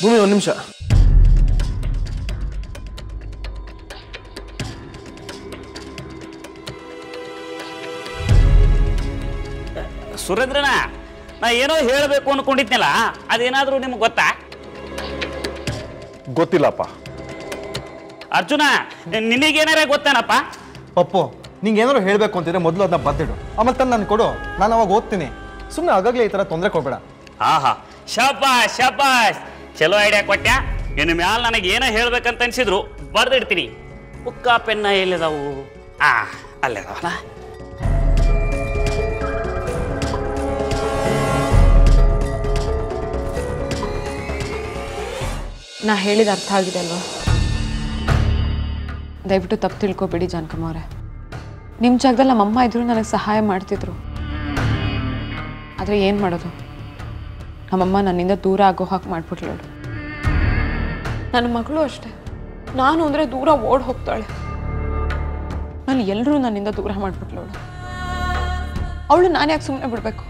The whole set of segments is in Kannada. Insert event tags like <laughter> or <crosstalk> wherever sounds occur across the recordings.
ಭೂಮಿ ಒಂದು ನಿಮಿಷ. ಸುರೇಂದ್ರನ ನಾ ಏನೋ ಹೇಳಬೇಕು ಅನ್ಕೊಂಡಿದ್ನಲ್ಲ ಅದೇನಾದ್ರೂ ನಿಮ್ಗೆ ಗೊತ್ತಾ? ಗೊತ್ತಿಲ್ಲಪ್ಪ. ಅರ್ಜುನ ನಿನಗೇನಾರ ಗೊತ್ತೇನಪ್ಪ? ಪಪ್ಪು ನಿಂಗೆ ಏನಾರು ಹೇಳಬೇಕು ಅಂತಿದ್ರೆ ಮೊದಲು ಅದನ್ನ ಬದ್ದಿಡು ಆಮೇಲೆ ತಂದು ನಾನು ಕೊಡು. ನಾನು ಅವಾಗ ಓದ್ತೀನಿ. ಸುಮ್ಮನೆ ಆಗಾಗಲೇ ಈ ಥರ ತೊಂದರೆ ಕೊಡಬೇಡ. ಆಹಾ ಶಬಾಷ್ ಶಬಾಷ್. ಚಲೋ ಐಡಿಯಾ ಕೊಟ್ಟ್ಯಾ ಇನ್ನು ಮ್ಯಾಲ ನನಗೆ ಏನೋ ಹೇಳ್ಬೇಕಂತ ಅನ್ಸಿದ್ರು ಬರ್ದಿಡ್ತೀನಿ. ಉಕ್ಕ ಪೆನ್ನ ಎಲ್ಲಿದಾವು? ಆ ಅಲ್ಲಿದಾವಲ್ಲ ನಾ ಹೇಳಿದ ಅರ್ಥ ಆಗಿದೆ ಅಲ್ವಾ? ದಯವಿಟ್ಟು ತಪ್ಪು ತಿಳ್ಕೊಬೇಡಿ ಜಾನಕಮ್ಮ ಅವರೇ ನಿಮ್ಮ ಜಾಗದಲ್ಲಿ ನಮ್ಮಮ್ಮ ಇದ್ರು ನನಗೆ ಸಹಾಯ ಮಾಡ್ತಿದ್ರು. ಆದರೆ ಏನು ಮಾಡೋದು? ನಮ್ಮಮ್ಮ ನನ್ನಿಂದ ದೂರ ಆಗೋ ಹಾಗೆ ಮಾಡಿಬಿಟ್ಲೋಳು ನನ್ನ ಮಗಳು ಅಷ್ಟೇ. ನಾನು ಅಂದರೆ ದೂರ ಓಡ್ ಹೋಗ್ತಾಳೆ. ನಾನು ಎಲ್ಲರೂ ನನ್ನಿಂದ ದೂರ ಮಾಡಿಬಿಟ್ಲು ಅವಳು ಅವಳು ನಾನು ಯಾಕೆ ಸುಮ್ಮನೆ ಬಿಡಬೇಕು?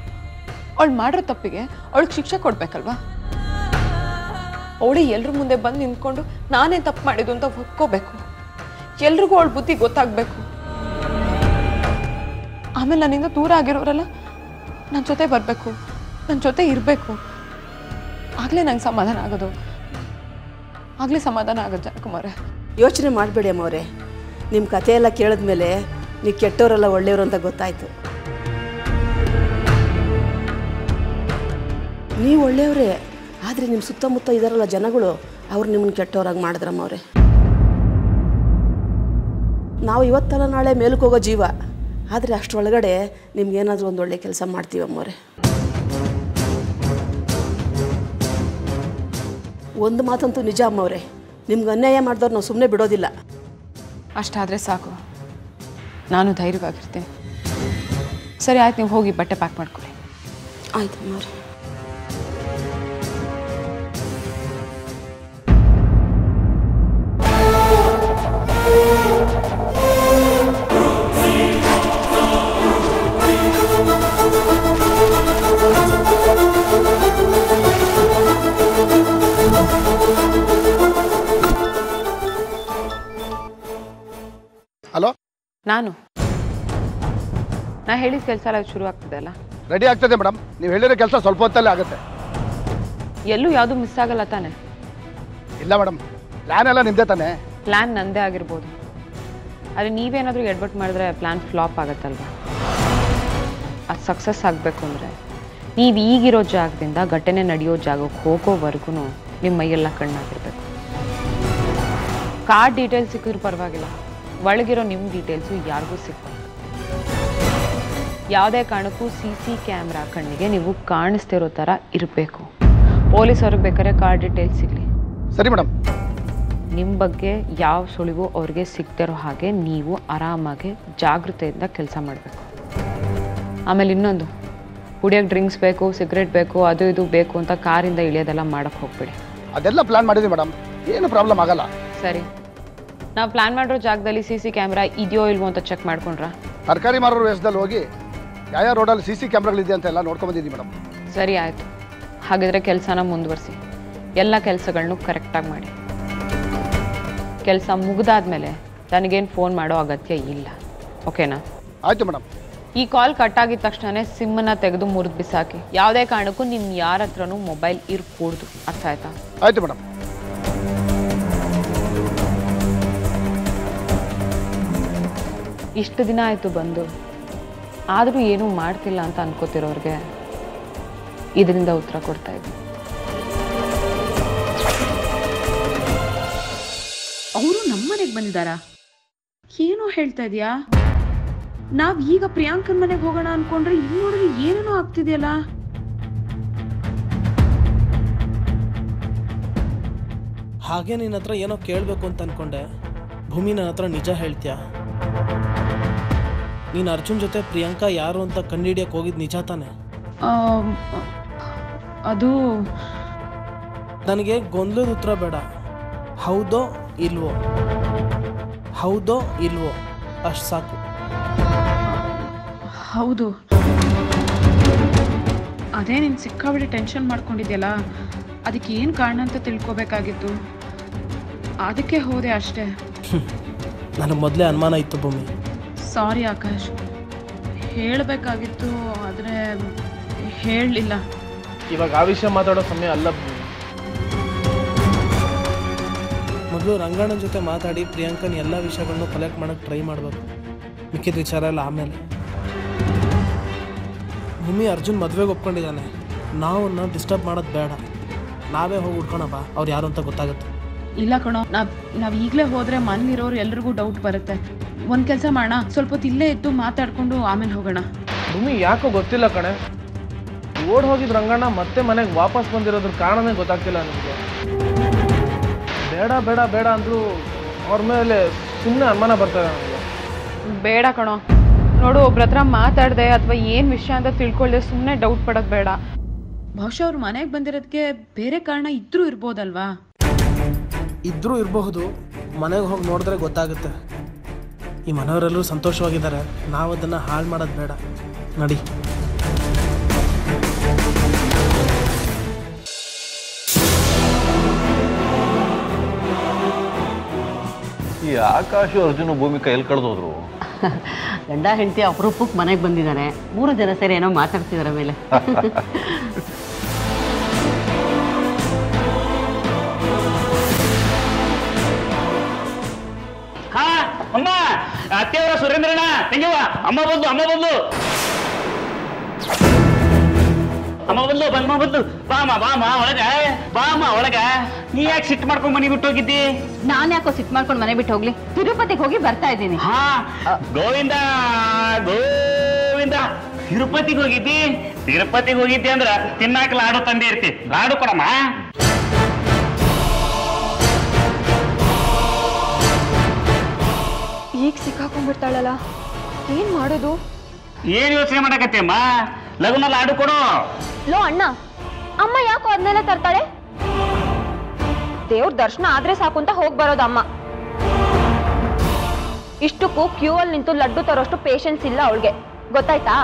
ಅವಳು ಮಾಡಿರೋ ತಪ್ಪಿಗೆ ಅವಳಿಗೆ ಶಿಕ್ಷೆ ಕೊಡಬೇಕಲ್ವಾ? ಅವಳೇ ಎಲ್ಲರ ಮುಂದೆ ಬಂದು ನಿಂತ್ಕೊಂಡು ನಾನೇ ತಪ್ಪು ಮಾಡಿದ್ದು ಅಂತ ಒಪ್ಕೋಬೇಕು. ಎಲ್ರಿಗೂ ಅವಳ ಬುದ್ಧಿ ಗೊತ್ತಾಗಬೇಕು. ಆಮೇಲೆ ನನ್ನಿಂದ ದೂರ ಆಗಿರೋರೆಲ್ಲ ನನ್ನ ಜೊತೆ ಬರಬೇಕು ನನ್ನ ಜೊತೆ ಇರಬೇಕು. ಆಗಲೇ ನಂಗೆ ಸಮಾಧಾನ ಆಗೋದು. ಆಗಲೇ ಸಮಾಧಾನ ಆಗೋದು ಜನಕುಮಾರ ಯೋಚನೆ ಮಾಡಬೇಡಿ ಅಮ್ಮವ್ರೆ. ನಿಮ್ಮ ಕಥೆ ಎಲ್ಲ ಕೇಳಿದ್ಮೇಲೆ ನೀವು ಕೆಟ್ಟವರೆಲ್ಲ ಒಳ್ಳೆಯವರು ಅಂತ ಗೊತ್ತಾಯಿತು. ನೀವು ಒಳ್ಳೆಯವರೇ, ಆದರೆ ನಿಮ್ಮ ಸುತ್ತಮುತ್ತ ಇದಾರಲ್ಲ ಜನಗಳು, ಅವ್ರು ನಿಮ್ಮನ್ನು ಕೆಟ್ಟವರಾಗಿ ಮಾಡಿದ್ರಮ್ಮವ್ರೆ. ನಾವು ಇವತ್ತಲ್ಲ ನಾಳೆ ಮೇಲಕ್ಕೆ ಹೋಗೋ ಜೀವ. ಆದರೆ ಅಷ್ಟರೊಳಗಡೆ ನಿಮ್ಗೇನಾದರೂ ಒಂದು ಒಳ್ಳೆ ಕೆಲಸ ಮಾಡ್ತೀವಿ ಅಮ್ಮವ್ರೆ. ಒಂದು ಮಾತಂತೂ ನಿಜ ಅಮ್ಮವ್ರೆ. ನಿಮ್ಗೆ ಅನ್ಯಾಯ ಮಾಡಿದವ್ರು ನಾವು ಸುಮ್ಮನೆ ಬಿಡೋದಿಲ್ಲ. ಅಷ್ಟಾದರೆ ಸಾಕು. ನಾನು ಧೈರ್ಯವಾಗಿರ್ತೀನಿ. ಸರಿ ಆಯ್ತು ನೀವು ಹೋಗಿ ಬಟ್ಟೆ ಪ್ಯಾಕ್ ಮಾಡ್ಕೊಳ್ಳಿ. ಆಯ್ತು ಅಮ್ಮವ್ರೆ. ನಾನು. ನಾ ಹೇಳಿದ ಕೆಲಸ ಎಲ್ಲ ಶುರು ಆಗ್ತದೆ ಅಲ್ಲ? ರೆಡಿ ಆಗ್ತದೆ ಮೇಡಮ್ ನೀವು ಹೇಳಿರೋ ಕೆಲಸ ಸ್ವಲ್ಪ ಹೊತ್ತಲ್ಲೇ ಆಗುತ್ತೆ. ಎಲ್ಲೂ ಯಾವುದು ಮಿಸ್ ಆಗಲ್ಲ ತಾನೆ. ಇಲ್ಲ ಮೇಡಮ್ ಪ್ಲ್ಯಾನ್ ಎಲ್ಲ ನಿಂದೇ ತಾನೆ? ಪ್ಲ್ಯಾನ್ ನಂದೇ ಆಗಿರ್ಬೋದು. ಆದರೆ ನೀವೇನಾದರೂ ಎಡ್ವರ್ಟ್ ಮಾಡಿದ್ರೆ ಪ್ಲ್ಯಾನ್ ಫ್ಲಾಪ್ ಆಗುತ್ತಲ್ವಾ? ಅದು ಸಕ್ಸಸ್ ಆಗಬೇಕು ಅಂದರೆ ನೀವು ಈಗಿರೋ ಜಾಗದಿಂದ ಘಟನೆ ನಡೆಯೋ ಜಾಗಕ್ಕೆ ಹೋಗೋವರೆಗೂ ನಿಮ್ಮ ಮೈಯೆಲ್ಲ ಕಣ್ಣಾಗಿರ್ಬೇಕು. ಕಾರ್ಡ್ ಡೀಟೇಲ್ಸ್ ಸಿಕ್ಕಿದ್ರು ಪರವಾಗಿಲ್ಲ. ಒಳಗಿರೋ ನಿಮ್ಮ ಡೀಟೇಲ್ಸು ಯಾರಿಗೂ ಸಿಗ್ಬಾರ್ದು ಯಾವುದೇ ಕಾರಣಕ್ಕೂ ಸಿ ಸಿ ಕ್ಯಾಮ್ರಾ ಕಣ್ಣಿಗೆ ನೀವು ಕಾಣಿಸ್ತಿರೋ ಥರ ಇರಬೇಕು. ಪೊಲೀಸ್ ಅವ್ರಿಗೆ ಬೇಕಾದ್ರೆ ಕಾರ್ ಡೀಟೇಲ್ಸ್ ಸಿಗಲಿ. ಸರಿ ಮೇಡಮ್ ನಿಮ್ಮ ಬಗ್ಗೆ ಯಾವ ಸುಳಿವು ಅವ್ರಿಗೆ ಸಿಗ್ತಿರೋ ಹಾಗೆ ನೀವು ಆರಾಮಾಗಿ ಜಾಗೃತೆಯಿಂದ ಕೆಲಸ ಮಾಡಬೇಕು. ಆಮೇಲೆ ಇನ್ನೊಂದು ಕುಡಿಯೋಕ್ಕೆ ಡ್ರಿಂಕ್ಸ್ ಬೇಕು ಸಿಗರೇಟ್ ಬೇಕು ಅದು ಇದು ಬೇಕು ಅಂತ ಕಾರಿಂದ ಇಳಿಯೋದೆಲ್ಲ ಮಾಡೋಕ್ಕೆ ಹೋಗ್ಬೇಡಿ. ಅದೆಲ್ಲ ಪ್ಲಾನ್ ಮಾಡಿದ್ವಿ ಮೇಡಮ್ ಏನು ಪ್ರಾಬ್ಲಮ್ ಆಗಲ್ಲ. ಸರಿ. ನಾವು ಪ್ಲಾನ್ ಮಾಡಿರೋ ಜಾಗದಲ್ಲಿ ಸಿ ಸಿ ಕ್ಯಾಮ್ರಾ ಇದೆಯೋ ಇಲ್ವೋ ಅಂತ ಚೆಕ್ ಮಾಡ್ಕೊಂಡ್ರಾ? ತರಕಾರಿ ಮಾರೋ ವೇಷದಲ್ಲಿ ಹೋಗಿ ಯಾವ ರೋಡಲ್ಲಿ ಸಿ ಸಿ ಕ್ಯಾಮ್ರಾಗಳಿದೆ ಅಂತ ಎಲ್ಲ ಮೇಡಮ್ ಸರಿ ಆಯಿತು. ಹಾಗಿದ್ರೆ ಕೆಲಸನ ಮುಂದುವರಿಸಿ. ಎಲ್ಲ ಕೆಲಸಗಳನ್ನೂ ಕರೆಕ್ಟಾಗಿ ಮಾಡಿ. ಕೆಲಸ ಮುಗಿದಾದ್ಮೇಲೆ ನನಗೇನು ಫೋನ್ ಮಾಡೋ ಅಗತ್ಯ ಇಲ್ಲ. ಓಕೆನಾ ಆಯಿತು ಮೇಡಮ್ ಈ ಕಾಲ್ ಕಟ್ ಆಗಿದ ತಕ್ಷಣ ಸಿಮ್ಮನ್ನ ತೆಗೆದು ಮುರಿದು ಬಿಸಾಕಿ. ಯಾವುದೇ ಕಾರಣಕ್ಕೂ ನಿಮ್ಮ ಯಾರ ಹತ್ರನೂ ಮೊಬೈಲ್ ಇರ್ಕೂಡ್ದು ಅರ್ಥ ಆಯ್ತಾ? ಆಯಿತು ಮೇಡಮ್ ಇಷ್ಟು ದಿನ ಆಯಿತು ಬಂದು. ಆದರೂ ಏನೂ ಮಾಡ್ತಿಲ್ಲ ಅಂತ ಅನ್ಕೋತಿರೋರಿಗೆ. ಇದರಿಂದ ಉತ್ತರ ಕೊಡ್ತಾ ಇದ್ದೀನಿ ಅವರು ನಮ್ಮನೆಗೆ ಬಂದಿದ್ದಾರಾ? ಏನೋ ಹೇಳ್ತಾ ಇದೀಯಾ? ನಾವ್ ಈಗ ಪ್ರಿಯಾಂಕನ್ ಮನೆಗೆ ಹೋಗೋಣ ಅನ್ಕೊಂಡ್ರೆ ಇಲ್ಲಿ ನೋಡಿದ್ರೆ ಏನೇನೋ ಆಗ್ತಿದೆಯಲ್ಲ? ಹಾಗೆ ನಿನ್ನ ಹತ್ರ ಏನೋ ಕೇಳಬೇಕು ಅಂತ ಅನ್ಕೊಂಡೆ. ಭೂಮಿ ನನ್ನ ಹತ್ರ ನಿಜ ಹೇಳ್ತೀಯ? ನೀನು ಅರ್ಜುನ್ ಜೊತೆ ಪ್ರಿಯಾಂಕಾ ಯಾರು ಅಂತ ಕಂಡುಹಿಡಿಯಕ್ಕೆ ಹೋಗಿದ್ದು ನಿಜ ತಾನೆ? ಅದು ನನಗೆ ಗೊಂದಲದ ಉತ್ತರ ಬೇಡ. ಹೌದೋ ಇಲ್ವೋ? ಹೌದೋ ಇಲ್ವೋ? ಅಷ್ಟು ಸಾಕು. ಹೌದು. ಅದೇ ನೀನು ಸಿಕ್ಕಾಬಿಡಿ ಟೆನ್ಷನ್ ಮಾಡ್ಕೊಂಡಿದ್ಯಲ್ಲ ಅದಕ್ಕೆ ಏನು ಕಾರಣ ಅಂತ ತಿಳ್ಕೊಬೇಕಾಗಿತ್ತು? ಅದಕ್ಕೆ ಹೋದೆ ಅಷ್ಟೇ. ನನಗೆ ಮೊದಲೇ ಅನುಮಾನ ಇತ್ತು ಭೂಮಿ. ಸಾರಿ ಆಕಾಶ್. ಹೇಳಬೇಕಾಗಿತ್ತು ಆದರೆ ಹೇಳಲಿಲ್ಲ. ಇವಾಗ ಆ ವಿಷಯ ಮಾತಾಡೋ ಸಮಯ ಅಲ್ಲ ಮೊದಲು ರಂಗಣ್ಣನ ಜೊತೆ ಮಾತಾಡಿ ಪ್ರಿಯಾಂಕನ ಎಲ್ಲ ವಿಷಯಗಳನ್ನು ಕಲೆಕ್ಟ್ ಮಾಡೋಕೆ ಟ್ರೈ ಮಾಡಬೇಕು. ಮಿಕ್ಕಿದ ವಿಚಾರ ಎಲ್ಲ ಆಮೇಲೆ. ಭೂಮಿ ಅರ್ಜುನ್ ಮದುವೆಗೆ ಒಪ್ಕೊಂಡಿದ್ದಾನೆ. ನಾವು ಡಿಸ್ಟರ್ಬ್ ಮಾಡೋದು ಬೇಡ. ನಾವೇ ಹೋಗಿ ಹುಡ್ಕೊಳಪ್ಪ ಅವ್ರು ಯಾರು ಅಂತ ಗೊತ್ತಾಗುತ್ತೆ. ಇಲ್ಲ ಕಣೋ ನಾವ್ ನಾವ್ ಈಗ್ಲೇ ಹೋದ್ರೆ ಮನೇಲಿರೋರು ಎಲ್ರಿಗೂ ಡೌಟ್ ಬರುತ್ತೆ. ಒಂದ್ ಕೆಲಸ ಮಾಡೋಣ ಸ್ವಲ್ಪ ಹೊತ್ತು ಇಲ್ಲೇ ಇದ್ದು ಮಾತಾಡ್ಕೊಂಡು ಆಮೇಲೆ ಹೋಗೋಣ. ಭೂಮಿ ಯಾಕೋ ಗೊತ್ತಿಲ್ಲ ಕಣೆ. ಓಡ್ ಹೋಗಿದ್ ರಂಗಣ್ಣ ಮತ್ತೆ ಮನೆಗೆ ವಾಪಸ್ ಬಂದಿರೋದ್ರ ಕಾರಣನೇ ಗೊತ್ತಾಗ್ತಿಲ್ಲ ನನಗೆ ಬೇಡ ಬೇಡ ಬೇಡ ಅಂದ್ರು ಅವ್ರ ಮೇಲೆ ಸುಮ್ಮನೆ ಅನುಮಾನ ಬರ್ತದೆ ನನಗೆ ಬೇಡ ಕಣೋ. ನೋಡು ಒಬ್ರ ಹತ್ರ ಮಾತಾಡ್ದೆ ಅಥವಾ ಏನು ವಿಷಯ ಅಂತ ತಿಳ್ಕೊಳ್ಳದೆ ಸುಮ್ಮನೆ ಡೌಟ್ ಪಡೋದು ಬೇಡ. ಬಹುಶಃ ಅವ್ರು ಮನೆಗೆ ಬಂದಿರೋದಕ್ಕೆ ಬೇರೆ ಕಾರಣ ಇದ್ರೂ ಇರ್ಬೋದಲ್ವಾ? ಇದ್ರೂ ಇರಬಹುದು ಮನೆಗೆ ಹೋಗಿ ನೋಡಿದ್ರೆ ಗೊತ್ತಾಗುತ್ತೆ. ಈ ಮನೆಯವರೆಲ್ಲರೂ ಸಂತೋಷವಾಗಿದ್ದಾರೆ. ನಾವು ಅದನ್ನು ಹಾಳು ಮಾಡೋದು ಬೇಡ. ನಡಿ. ಈ ಆಕಾಶ ಅರ್ಜುನ ಭೂಮಿ ಕೈಯಲ್ಲಿ ಕಳೆದೋದ್ರು. ಗಂಡ ಹೆಂಡತಿ ಅಪರೂಪಕ್ಕೆ ಮನೆಗೆ ಬಂದಿದ್ದಾರೆ. ಮೂರು ಜನ ಸೇರಿ ಏನೋ ಮಾತಾಡ್ತಿದ್ದಾರೆ ಮೇಲೆ. <laughs> ಸುರೇಂದ್ರಣ್ಣ ಹೆಂಗವ ಅಮ್ಮ ಬಂದು ಅಮ್ಮ ಬಂದು. ಅಮ್ಮ ಬಂದು ಅಮ್ಮ ಬಂದು. ಬಾಮ ಬಾಮ ಒಳಗ. ಬಾಮ ಒಳಗ. ನೀ ಯಾಕೆ ಸಿಟ್ ಮಾಡ್ಕೊಂಡ್ ಮನೆ ಬಿಟ್ಟು ಹೋಗಿದ್ದಿ? ನಾನು ಯಾಕೋ ಸಿಟ್ ಮಾಡ್ಕೊಂಡು ಮನೆ ಬಿಟ್ಟು ಹೋಗ್ಲಿ? ತಿರುಪತಿಗೆ ಹೋಗಿ ಬರ್ತಾ ಇದ್ದೀನಿ. ಹಾ ಗೋವಿಂದ ಗೋವಿಂದ. ತಿರುಪತಿಗೆ ಹೋಗಿದ್ದಿ? ತಿರುಪತಿಗೆ ಹೋಗಿದ್ದಿ ಅಂದ್ರ ತಿನ್ನಾಕ ಲಾಡು ತಂದೆ ಇರ್ತಿ. ಲಾಡು ಕೊಡಮ್ಮ. ಈಗ ಸಿಕ್ಕಾಕೊಂಡ್ಬಿಡ್ತಾಳಲ್ಲ. ಏನ್ ಮಾಡೋದು? ಏನ್ ಯೋಚನೆ ಮಾಡಕತ್ತೆ ಅಮ್ಮ ಲಗುನ ಲಾಡು ಕೊಡು. ಲೋ ಅಣ್ಣ ಅಮ್ಮ ಯಾಕೋ ಅದನ್ನೆಲ್ಲ ತರ್ತಾಳೆ? ದೇವ್ರ ದರ್ಶನ ಆದ್ರೆ ಸಾಕು ಅಂತ ಹೋಗ್ ಬರೋದು ಅಮ್ಮ. ಇಷ್ಟಕ್ಕೂ ಕ್ಯೂ ಅಲ್ಲಿ ನಿಂತು ಲಡ್ಡು ತರೋಷ್ಟು ಪೇಷನ್ಸ್ ಇಲ್ಲ ಅವಳಿಗೆ. ಗೊತ್ತಾಯ್ತಾ?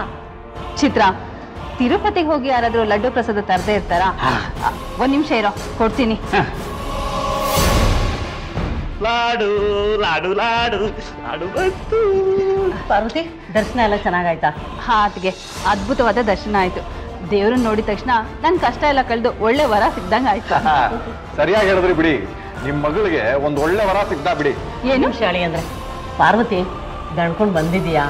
ಚಿತ್ರ ತಿರುಪತಿಗೆ ಹೋಗಿ ಯಾರಾದ್ರೂ ಲಡ್ಡು ಪ್ರಸಾದ ತರದೇ ಇರ್ತಾರಾ? ಒಂದ್ ನಿಮಿಷ ಇರೋ ಕೊಡ್ತೀನಿ. ಲಾಡು ಲಾಡು ಲಾಡು ಲಾಡು ಬಂತು. ಪಾರ್ವತಿ ದರ್ಶನ ಎಲ್ಲ ಚೆನ್ನಾಗಾಯ್ತಾ? ಹಾತ್ಗೆ ಅದ್ಭುತವಾದ ದರ್ಶನ ಆಯ್ತು. ದೇವ್ರನ್ನ ನೋಡಿದ ತಕ್ಷಣ ನನ್ ಕಷ್ಟ ಎಲ್ಲ ಕಳೆದು ಒಳ್ಳೆ ವರ ಸಿಗ್ದಂಗ ಆಯ್ತು ಸರಿಯಾಗಿ ಹೇಳಿದ್ರಿ ಬಿಡಿ. ನಿಮ್ ಮಗಳಿಗೆ ಒಂದ್ ಒಳ್ಳೆ ವರ ಸಿಗ್ತಾ ಬಿಡಿ. ಏನು? ಶಾಳಿ ಅಂದ್ರೆ ಪಾರ್ವತಿ ದಣ್ಕೊಂಡ್ ಬಂದಿದೀಯಾ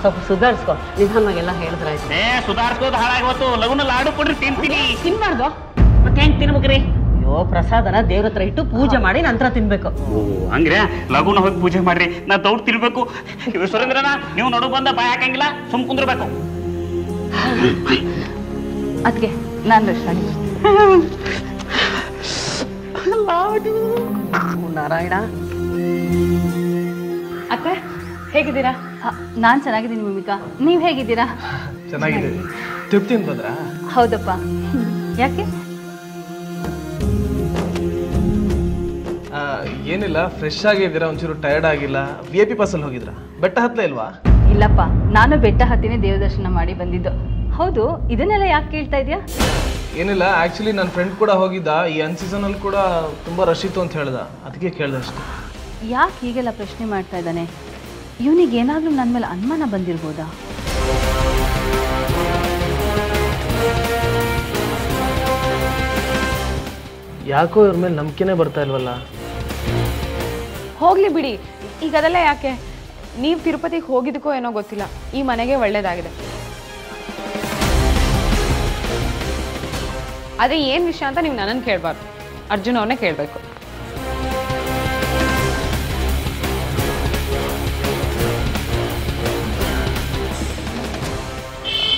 ಸ್ವಲ್ಪ ಸುಧಾರಿಸ್ಕೊ. ನಿಧಾನವಾಗೆಲ್ಲ ಹೇಳಿದ್ರಾಯ್ತು. ಏ ಸುಧಾರಿಸ್ಕೋದು ಹಾಳಾಗೋತು ಲಗುನ ಲಾಡು ಕೊಡ್ರಿ ತಿಂತೀನಿ ತಿನ್ಬಾರ್ದು. ಮತ್ತೆ ಹೆಂಗ್ ತಿನ್ಬೇಕ್ರಿ? ಅಯ್ಯೋ ಪ್ರಸಾದನ ದೇವ್ರ ಹತ್ರ ಇಟ್ಟು ಪೂಜೆ ಮಾಡಿ ನಂತರ ತಿನ್ಬೇಕು. ಓ ಹಂಗ್ರೆ? ಲಗುನ ಹೋಗಿ ಪೂಜೆ ಮಾಡ್ರಿ. ನಾ ದೌಡ್ ತಿನ್ಬೇಕು. ಇವ್ ಸುರೇಂದ್ರನ ನೀವು ನಡು ಬಂದ ಬಾಯ್ ಹಾಕಂಗಿಲ್ಲ ಸುಮ್ ಕುಂದ್ರಬೇಕು. ಅದ್ಗೆ ನಾನು ನಾರಾಯಣ. ಅಕ್ಕ ಹೇಗಿದ್ದೀರಾ? ನಾನ್ ಚೆನ್ನಾಗಿದ್ದೀನಿ ಭೂಮಿಕಾ. ನೀವ್ ಹೇಗಿದ್ದೀರಾ? ಚೆನ್ನಾಗಿದ್ದೀನಿ ತೃಪ್ತಿ ಬಂದ್ರಾ? ಹೌದಪ್ಪ. ಯಾಕೆ? ಏನಿಲ್ಲ ಫ್ರೆಶ್ ಆಗಿದ್ದೀರಾ ಒಂಚೂರು ಟಯರ್ಡ್ ಆಗಿಲ್ಲ. ವಿ ಐ ಪಿ ಬಸ್ಸಲ್ಲಿ ಹೋಗಿದ್ರಾ? ಬೆಟ್ಟ ಹತ್ತಲೇ ಇಲ್ವಾ? ಇಲ್ಲಪ್ಪ ನಾನು ಬೆಟ್ಟ ಹತ್ತಿನೇ ದೇವ ದರ್ಶನ ಮಾಡಿ ಬಂದಿದ್ದು. ಹೌದು ಇದನ್ನೆಲ್ಲ ಯಾಕೆ ಕೇಳ್ತಾ ಇದೆಯಾ? ಏನಿಲ್ಲ ಆ್ಯಕ್ಚುಲಿ ನನ್ನ ಫ್ರೆಂಡ್ ಕೂಡ ಹೋಗಿದ್ದ ಈ ಅನ್ ಸೀಸನಲ್ಲಿ ಕೂಡ ತುಂಬ ರಶ್ ಇತ್ತು ಅಂತ ಹೇಳ್ದ. ಅದಕ್ಕೆ ಕೇಳ್ದೆ ಅಷ್ಟೇ. ಯಾಕೆ ಹೀಗೆಲ್ಲ ಪ್ರಶ್ನೆ ಮಾಡ್ತಾ ಇದ್ದಾನೆ? ಇವನಿಗೆ ಏನಾದ್ರೂ ನನ್ನ ಮೇಲೆ ಅನುಮಾನ ಬಂದಿರ್ಬೋದಾ? ಯಾಕೋ ಇವ್ರ ಮೇಲೆ ನಂಬಿಕೆನೇ ಬರ್ತಾ ಇಲ್ವಲ್ಲ? ಹೋಗ್ಲಿ ಬಿಡಿ. ಈಗ ಅದೆಲ್ಲ ಯಾಕೆ? ನೀವು ತಿರುಪತಿಗೆ ಹೋಗಿದ್ದಕ್ಕೋ ಏನೋ ಗೊತ್ತಿಲ್ಲ. ಈ ಮನೆಗೆ ಒಳ್ಳೇದಾಗಿದೆ. ಅದೇ ಏನು ವಿಷಯ ಅಂತ ನೀವು ನನ್ನನ್ನು ಕೇಳಬಾರ್ದು. ಅರ್ಜುನ್ ಅವ್ರನ್ನೇ ಕೇಳಬೇಕು.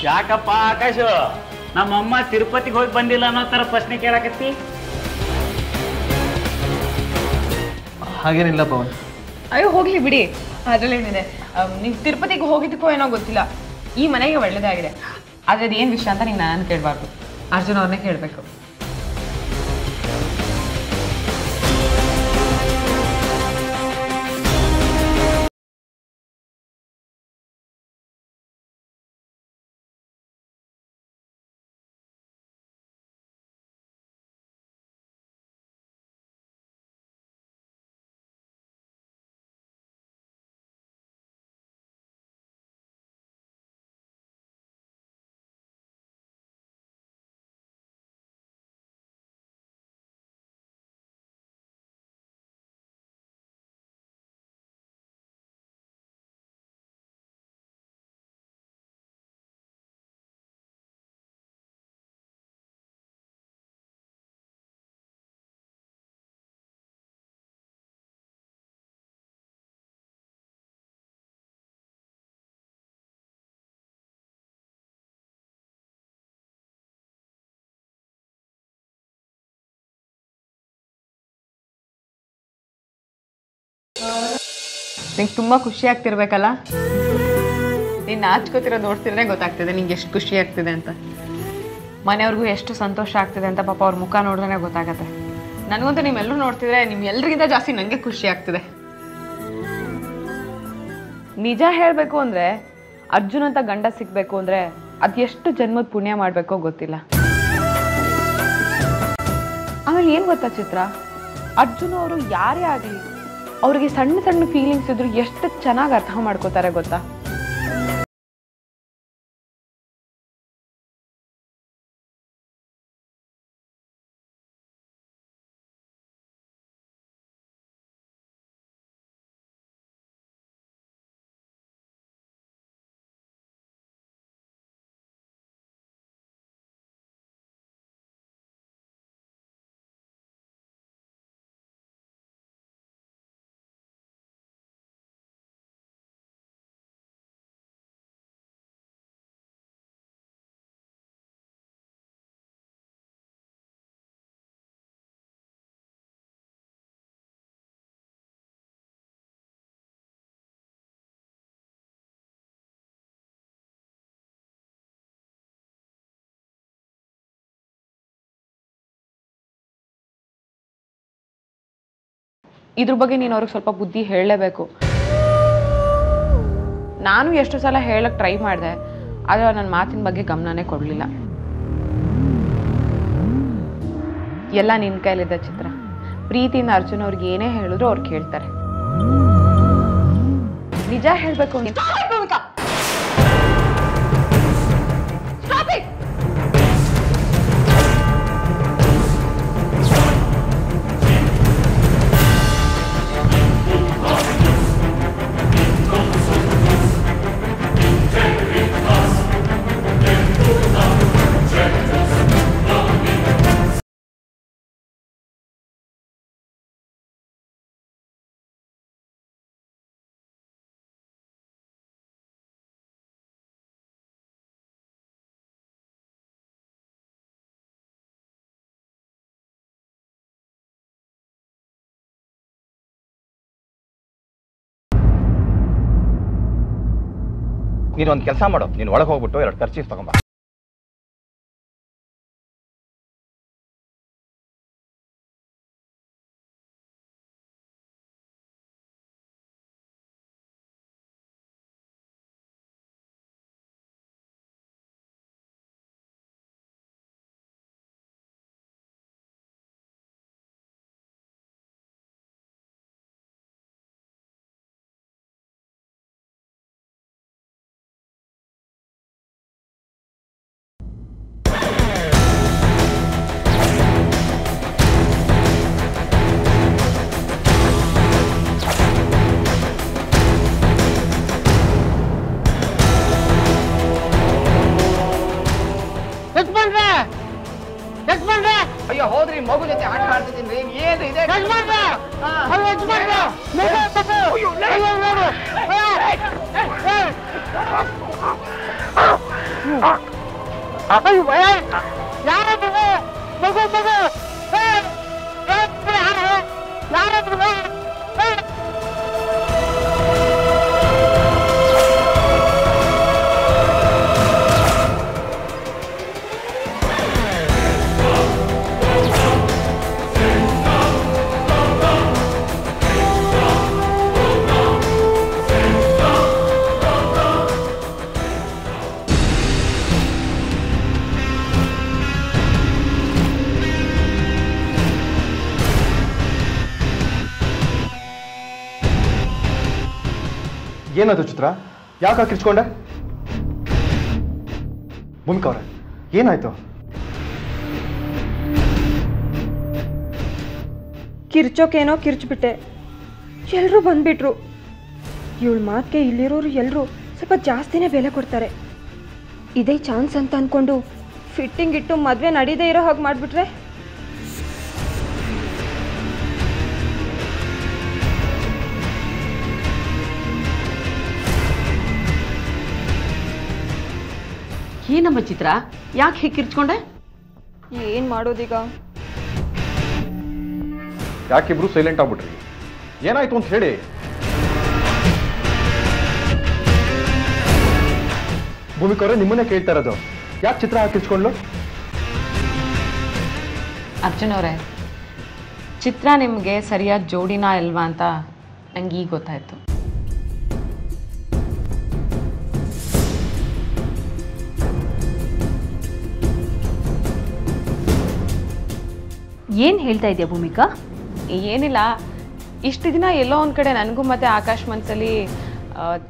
ಯಾಕಪ್ಪ ಆಕಾಶ? ನಮ್ಮಮ್ಮ ತಿರುಪತಿಗೆ ಹೋಗಿ ಬಂದಿಲ್ಲ ಅನ್ನೋ ತರ ಪ್ರಶ್ನೆ ಕೇಳಕತ್ತಿ. ಹಾಗೇನಿಲ್ಲ ಪವನ್ ಅಯ್ಯೋ, ಹೋಗ್ಲಿ ಬಿಡಿ. ಅದರಲ್ಲೇನಿದೆ. ನೀವು ತಿರುಪತಿಗೆ ಹೋಗಿದ್ದಕ್ಕೂ ಏನೋ ಗೊತ್ತಿಲ್ಲ. ಈ ಮನೆಗೆ ಒಳ್ಳೇದಾಗಿದೆ. ಆದರೆ ಅದೇನು ವಿಷಯ ಅಂತ ನೀವು ನಾನು ಕೇಳಬಾರ್ದು. ಅರ್ಜುನ್ ಅವ್ರನ್ನೇ ಕೇಳಬೇಕು. ನಿಂಗೆ ತುಂಬ ಖುಷಿ ಆಗ್ತಿರ್ಬೇಕಲ್ಲ? ನೀನು ನಾಚ್ಕೋತಿರೋ ನೋಡ್ತಿದ್ರೆ ಗೊತ್ತಾಗ್ತಿದೆ ನಿಂಗೆ ಎಷ್ಟು ಖುಷಿ ಆಗ್ತಿದೆ ಅಂತ. ಮನೆಯವ್ರಿಗೂ ಎಷ್ಟು ಸಂತೋಷ ಆಗ್ತಿದೆ ಅಂತ ಪಾಪ ಅವ್ರ ಮುಖ ನೋಡಿದ್ರೆ ಗೊತ್ತಾಗತ್ತೆ. ನನಗಂತೂ ನಿಮ್ಮೆಲ್ಲರೂ ನೋಡ್ತಿದ್ರೆ ನಿಮ್ಮೆಲ್ಲರಿಗಿಂತ ಜಾಸ್ತಿ ನನಗೆ ಖುಷಿ ಆಗ್ತಿದೆ. ನಿಜ ಹೇಳಬೇಕು ಅಂದರೆ ಅರ್ಜುನ್ ಅಂತ ಗಂಡ ಸಿಗಬೇಕು ಅಂದರೆ ಅದು ಎಷ್ಟು ಜನ್ಮದ ಪುಣ್ಯ ಮಾಡಬೇಕೋ ಗೊತ್ತಿಲ್ಲ. ಆಮೇಲೆ ಏನು ಗೊತ್ತಾ ಚಿತ್ರ? ಅರ್ಜುನ್ ಅವರು ಯಾರೇ ಆಗಲಿ ಅವ್ರಿಗೆ ಸಣ್ಣ ಸಣ್ಣ ಫೀಲಿಂಗ್ಸ್ ಇದ್ರು ಎಷ್ಟು ಚೆನ್ನಾಗಿ ಅರ್ಥ ಮಾಡ್ಕೋತಾರೆ ಗೊತ್ತಾ? ಇದ್ರ ಬಗ್ಗೆ ನೀನು ಅವ್ರಿಗೆ ಸ್ವಲ್ಪ ಬುದ್ಧಿ ಹೇಳಲೇಬೇಕು. ನಾನು ಎಷ್ಟು ಸಲ ಹೇಳಕ್ಕೆ ಟ್ರೈ ಮಾಡಿದೆ, ಆದರೆ ನನ್ನ ಮಾತಿನ ಬಗ್ಗೆ ಗಮನನೇ ಕೊಡಲಿಲ್ಲ. ಎಲ್ಲ ನಿನ್ನ ಕೈಲಿದೆ ಚಿತ್ರ. ಪ್ರೀತಿಯಿಂದ ಅರ್ಜುನ್ ಅವ್ರಿಗೆ ಏನೇ ಹೇಳಿದ್ರು ಅವ್ರು ಕೇಳ್ತಾರೆ. ನಿಜ ಹೇಳಬೇಕು ನೀನು ಒಂದು ಕೆಲಸ ಮಾಡು. ನೀನು ಒಳಗೆ ಹೋಗ್ಬಿಟ್ಟು ಎರಡು ಖರ್ಚೀಫ್ ತಗೊಂಬ. ಅಯ್ಯೋ ಹೋದ್ರಿ ಮಗು ಜೊತೆ ಆಟ ಆಡ್ತಿದ್ದೀನಿ ಏನು ಇದೆ ಯಜಮಾನ್ರೆ ಅಯ್ಯೋ ಯಜಮಾನ್ರೆ ಮಗು ಮಗು ಅಯ್ಯೋ ನೋಡು ಅಯ್ಯೋ ಯಾರ ಮಗು ಮಗು ಮಗು ಯಾರು ಏನಾಯ್ತು ಚಿತ್ರ? ಯಾಕೆ ಹಾಕಿರ್ಚ್ಕೊಂಡೆ ಭೂಮಿಕಾ ಅವ್ರೆ ಏನಾಯ್ತು? ಕಿರ್ಚೋಕೇನೋ ಕಿರ್ಚ್ಬಿಟ್ಟೆ. ಎಲ್ಲರೂ ಬಂದ್ಬಿಟ್ರು. ಇವಳ ಮಾತಿಗೆ ಇಲ್ಲಿರೋರು ಎಲ್ಲರೂ ಸ್ವಲ್ಪ ಜಾಸ್ತಿನೇ ಬೆಲೆ ಕೊಡ್ತಾರೆ. ಇದೇ ಚಾನ್ಸ್ ಅಂತ ಅಂದ್ಕೊಂಡು ಫಿಟ್ಟಿಂಗ್ ಇಟ್ಟು ಮದುವೆ ನಡೀದೇ ಇರೋ ಹಾಗೆ ಮಾಡಿಬಿಟ್ರೆ? ಏನಮ್ಮ ಚಿತ್ರ? ಯಾಕೆ ಹೀಗೆ ಕಿರ್ಚ್ಕೊಂಡೆ? ಏನು ಮಾಡೋದೀಗ? ಯಾಕಿಬ್ರು ಸೈಲೆಂಟ್ ಆಗ್ಬಿಟ್ರಿ? ಏನಾಯ್ತು ಅಂತ ಹೇಳಿ. ಭೂಮಿಕವ್ರೆ ನಿಮ್ಮನ್ನೇ ಕೇಳ್ತಾ ಇರೋದು. ಯಾಕೆ ಚಿತ್ರ ಹಾಕಿಸ್ಕೊಂಡ್ಲು ಅರ್ಜುನ್ ಅವರೇ ಚಿತ್ರ ನಿಮಗೆ ಸರಿಯಾದ ಜೋಡಿನ ಇಲ್ವಾ ಅಂತ ನಂಗೆ ಈಗ ಗೊತ್ತಾಯಿತು. ಏನು ಹೇಳ್ತಾ ಇದೆಯಾ ಭೂಮಿಕಾ? ಏನಿಲ್ಲ. ಇಷ್ಟು ದಿನ ಎಲ್ಲೋ ಒಂದು ಕಡೆ ನನಗೂ ಮತ್ತೆ ಆಕಾಶ್ ಮನ್ಸಲ್ಲಿ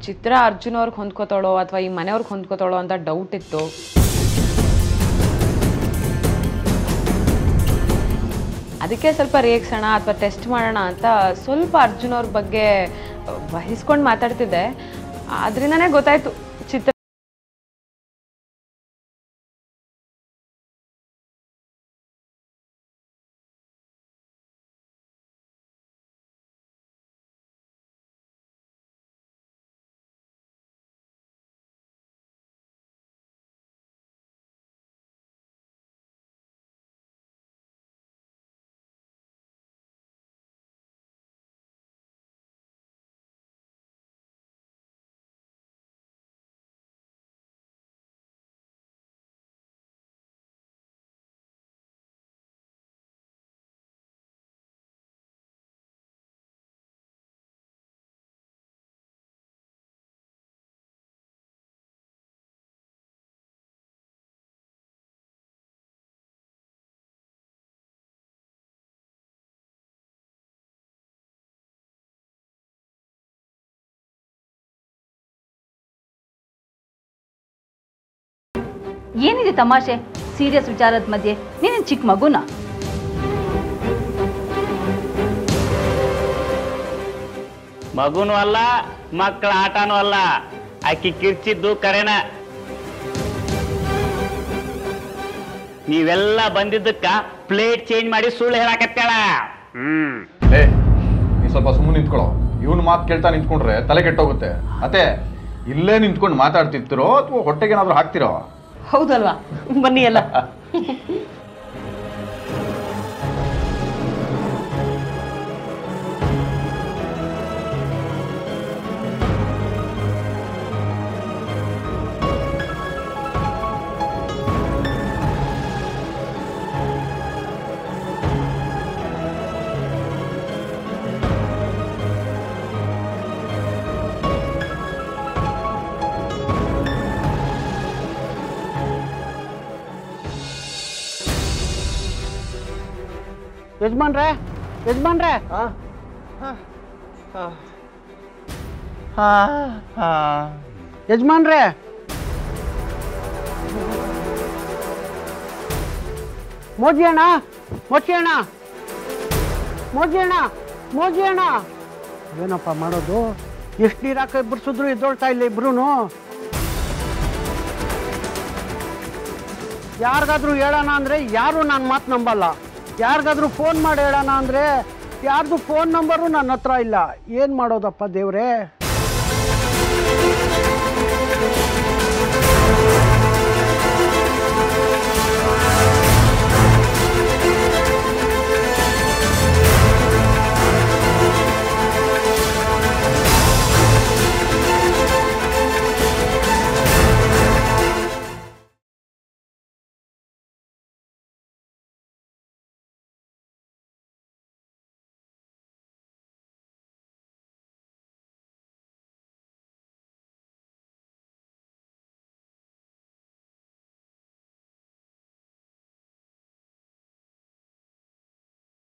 ಚಿತ್ರ ಅರ್ಜುನ್ ಅವ್ರಿಗೆ ಹೊಂದ್ಕೋತಾಳೋ ಅಥವಾ ಈ ಮನೆಯವ್ರಿಗೆ ಹೊಂದ್ಕೋತಾಳೋ ಅಂತ ಡೌಟ್ ಇತ್ತು. ಅದಕ್ಕೆ ಸ್ವಲ್ಪ ರೇಗ್ಸೋಣ ಅಥವಾ ಟೆಸ್ಟ್ ಮಾಡೋಣ ಅಂತ ಸ್ವಲ್ಪ ಅರ್ಜುನ್ ಅವ್ರ ಬಗ್ಗೆ ವಹಿಸ್ಕೊಂಡು ಮಾತಾಡ್ತಿದ್ದೆ. ಆದ್ರಿಂದನೇ ಗೊತ್ತಾಯ್ತು. ಏನಿದೆ ತಮಾಷೆ? ಸೀರಿಯಸ್ ವಿಚಾರದ ಮಧ್ಯೆ. ನೀನು ಚಿಕ್ಕ ಮಗುನ? ಮಗುನೂ ಅಲ್ಲ ಮಕ್ಕಳ ಆಟನೂ ಅಲ್ಲ. ಆಕಿ ಕಿರ್ಚಿದ್ದು ಕರೆನ. ನೀವೆಲ್ಲ ಬಂದಿದ್ದಕ್ಕ ಪ್ಲೇಟ್ ಚೇಂಜ್ ಮಾಡಿ ಸುಳ್ಳು ಹೇಳಾಕತ್ತಾಳ ಹ್ಮ್. ಏ ನೀ ಸ್ವಲ್ಪ ಸುಮ್ಮನೆ ನಿಂತ್ಕೊಳ್ಳೋ ಇವನ್ ಮಾತು ಕೇಳ್ತಾ ನಿಂತ್ಕೊಂಡ್ರೆ ತಲೆ ಕೆಟ್ಟೋಗುತ್ತೆ. ಅತ್ತೆ ಇಲ್ಲೇ ನಿಂತ್ಕೊಂಡು ಮಾತಾಡ್ತಿರ್ತಿರೋ ಅಥವಾ ಹೊಟ್ಟೆಗೆ ಏನಾದ್ರು ಹಾಕ್ತಿರೋ? ಹೌದಲ್ವಾ? ಬನ್ನಿ ಎಲ್ಲ. <laughs> ಯಜಮಾನ್ರೆ ಯಜಮಾನ್ರೆ. ಯಜಮಾನ್ರೆ ಮೋಜಿ ಅಣ್ಣ ಮೋಚಿ ಅಣ್ಣ ಮೋಜಿ ಅಣ್ಣ ಮೋಜಿ ಅಣ್ಣ ಏನಪ್ಪ ಮಾಡೋದು? ಎಷ್ಟು ನೀರು ಹಾಕಿ ಸುದ್ರು ಎದ್ದೊಳ್ತಾ ಇಲ್ಲ ಇಬ್ರು ಯಾರಿಗಾದ್ರೂ ಹೇಳೋಣ ಅಂದರೆ ಯಾರು ನನ್ನ ಮಾತು ನಂಬಲ್ಲ. ಯಾರಿಗಾದ್ರೂ ಫೋನ್ ಮಾಡಿ ಹೇಳೋಣ ಅಂದರೆ ಯಾರ್ದು ಫೋನ್ ನಂಬರು ನನ್ನ ಹತ್ರ ಇಲ್ಲ. ಏನು ಮಾಡೋದಪ್ಪ ದೇವ್ರೇ?